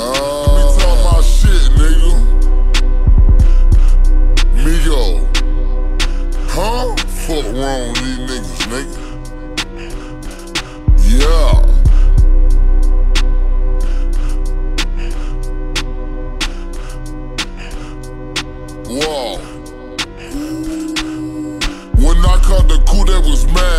Uh, me talk my shit, nigga. Me Migo. Huh? Fuck wrong with these niggas, nigga. Yeah. Whoa. When I caught the coup that was mad.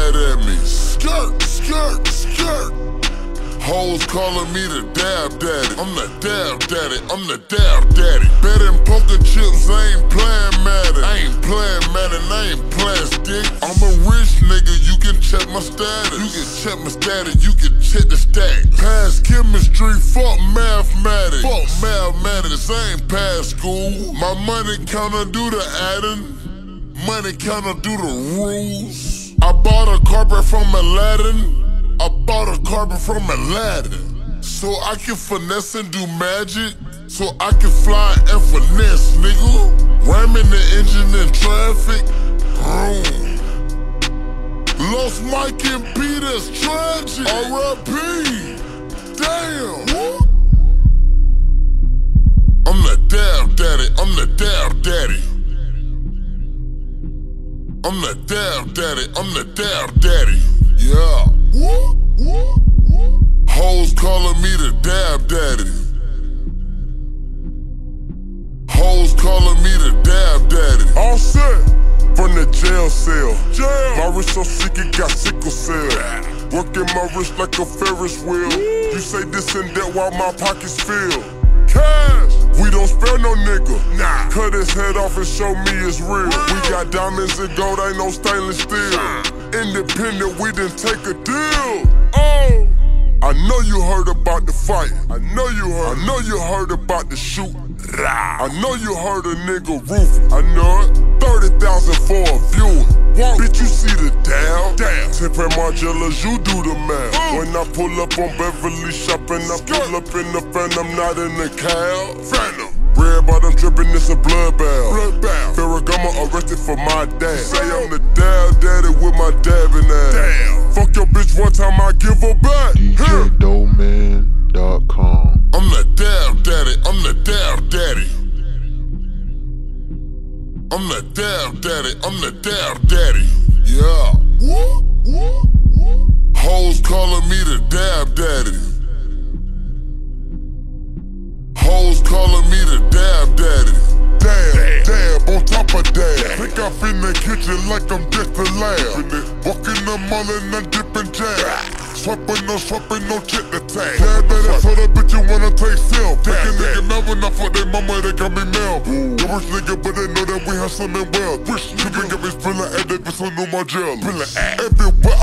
Calling me the dab daddy. I'm the dab daddy. I'm the dab daddy. Betting poker chips, I ain't playing Madden. I ain't playing Madden. I ain't playing stick. I'm a rich nigga. You can check my status. You can check my status. You can check the stack. Pass chemistry. Fuck mathematics. Fuck mathematics. I ain't past school. My money counter do the adding. Money counter do the rules. I bought a carpet from Aladdin. I bought a carpet from Aladdin. So I can finesse and do magic. So I can fly and finesse, nigga. Ramming the engine in traffic. Boom. Lost Mike and Peter's tragic. R.I.P. Damn. I'm the dab daddy. I'm the dab daddy. I'm the dab daddy. I'm the dab daddy. Yeah. Hoes calling me the dab daddy. Hoes calling me the dab daddy. All set from the jail cell. Jail. My wrist so sick it got sickle cell. Working my wrist like a Ferris wheel. You say this and that while my pockets fill. Cash. We don't spare no nigga. Nah. Cut his head off and show me it's real. We got diamonds and gold, ain't no stainless steel. Independent, we didn't take a deal. Oh. I know you heard about the fight. I know you heard. I know you heard about the shoot. I know you heard a nigga roof. I know it. 30,000 for a view. Bitch, you see the down. Damn. Tip and Margielas, you do the math. When I pull up on Beverly shopping, I pull up in the Phantom, not in the cab. Phantom. Red bottom dripping, it's a blood bloodbath. Bloodbath. Ferragamo arrested for my dad. Say I'm the dad daddy with my dabbing ass. Damn. Fuck your bitch one time, I give her back. DJDoeman.com. I'm the dab daddy. I'm the dab daddy. I'm the dab daddy. I'm the dab daddy. Yeah. Hoes calling me the dab daddy. Dab, on top of dab. Think I in the kitchen like I'm just a lab. Walking the mall and I'm dipping jab. Swiping no, swiping no, check the tag. Dab, dab, so the bitch you wanna take self. Take a nigga mad when I fuck their mama, they call me Mel. The rich nigga, but they know that we have hustling well. Rich nigga, got me spilling at that bitch on no my jail. Everywhere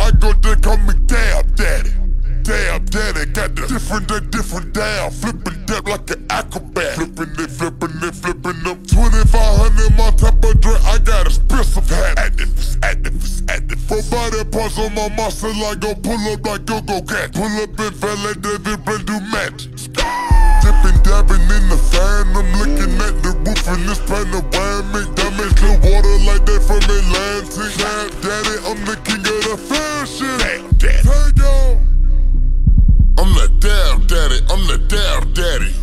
different, the different down. Flipping dab like an acrobat. Flipping it, flipping it, flipping up. 2500 my type of drink, I got a expensive hat. Activist, activist, activist. For body parts on my muscle, I go pull up like go go cat. Pull up in valet, David, brand new match. Dipping, dabbing in the fan, I'm looking at the roof in this panoramic. daddy.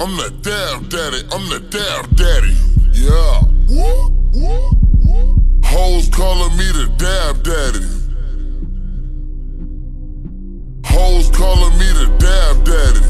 I'm the damn daddy. I'm the damn daddy. Yeah. Hoes calling me the damn daddy. Hoes calling me the damn daddy.